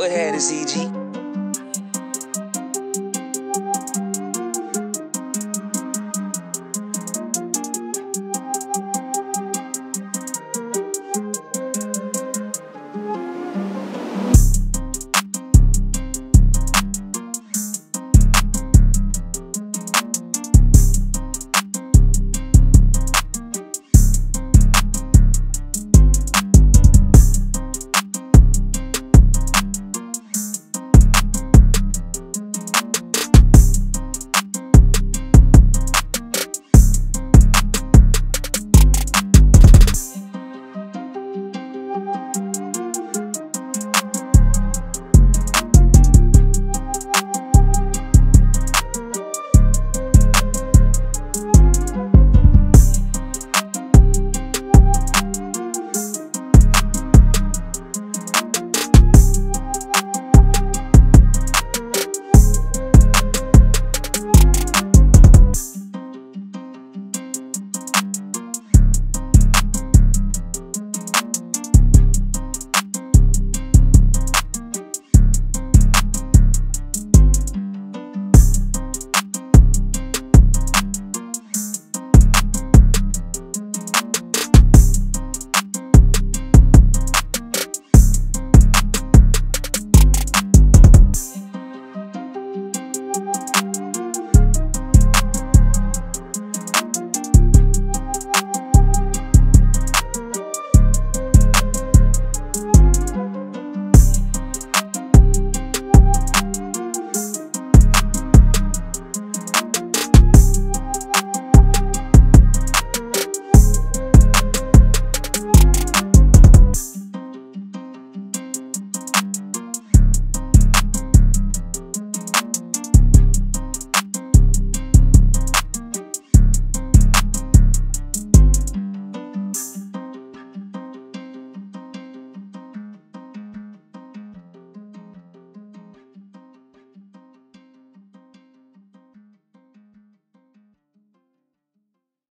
What had a CG?